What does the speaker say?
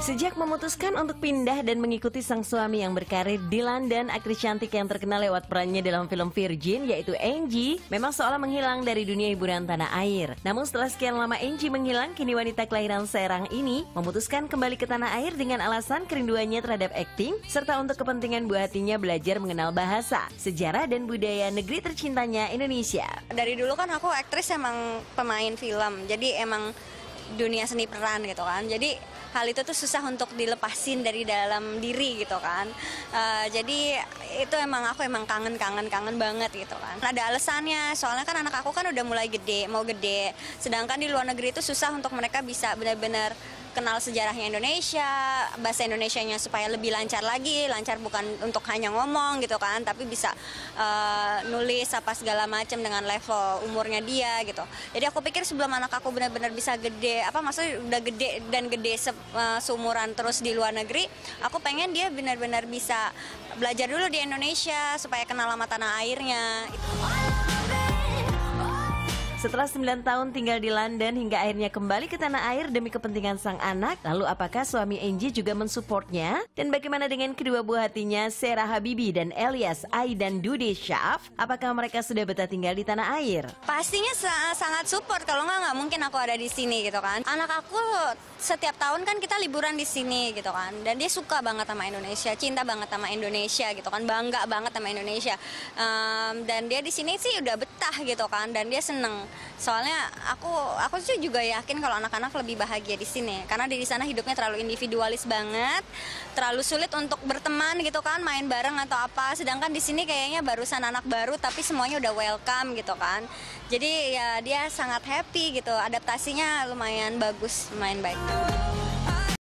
Sejak memutuskan untuk pindah dan mengikuti sang suami yang berkarir di London, aktris cantik yang terkenal lewat perannya dalam film Virgin yaitu Angie, memang seolah menghilang dari dunia hiburan tanah air. Namun setelah sekian lama Angie menghilang, kini wanita kelahiran Serang ini memutuskan kembali ke tanah air dengan alasan kerinduannya terhadap akting, serta untuk kepentingan buah hatinya belajar mengenal bahasa, sejarah dan budaya negeri tercintanya Indonesia. Dari dulu kan aku aktris emang pemain film, jadi emang dunia seni peran gitu kan. Jadi hal itu tuh susah untuk dilepasin dari dalam diri gitu kan. Uh, jadi itu emang aku emang kangen kangen kangen banget gitu kan. Ada alasannya soalnya kan anak aku kan udah mulai gede mau gede. Sedangkan di luar negeri itu susah untuk mereka bisa benar-benar kenal sejarahnya Indonesia, bahasa Indonesianya supaya lebih lancar lagi, lancar bukan untuk hanya ngomong gitu kan, tapi bisa uh, nulis apa segala macam dengan level umurnya dia gitu. Jadi aku pikir sebelum anak aku benar-benar bisa gede, apa maksudnya udah gede dan gede se uh, seumuran terus di luar negeri, aku pengen dia benar-benar bisa belajar dulu di Indonesia supaya kenal sama tanah airnya. Gitu. Setelah 9 tahun tinggal di London hingga akhirnya kembali ke tanah air demi kepentingan sang anak, lalu apakah suami Angie juga mensupportnya? Dan bagaimana dengan kedua buah hatinya, Sarah Habibi dan Elias Aidan Dude Shaf? Apakah mereka sudah betah tinggal di tanah air? Pastinya sangat support, kalau nggak nggak mungkin aku ada di sini gitu kan. Anak aku setiap tahun kan kita liburan di sini gitu kan, dan dia suka banget sama Indonesia, cinta banget sama Indonesia gitu kan, bangga banget sama Indonesia. Um, dan dia di sini sih udah betah gitu kan, dan dia seneng soalnya aku aku sih juga yakin kalau anak-anak lebih bahagia di sini. Karena di sana hidupnya terlalu individualis banget terlalu sulit untuk berteman gitu kan main bareng atau apa. Sedangkan di sini kayaknya barusan anak baru tapi semuanya udah welcome gitu kan. Jadi ya dia sangat happy gitu adaptasinya lumayan bagus lumayan baik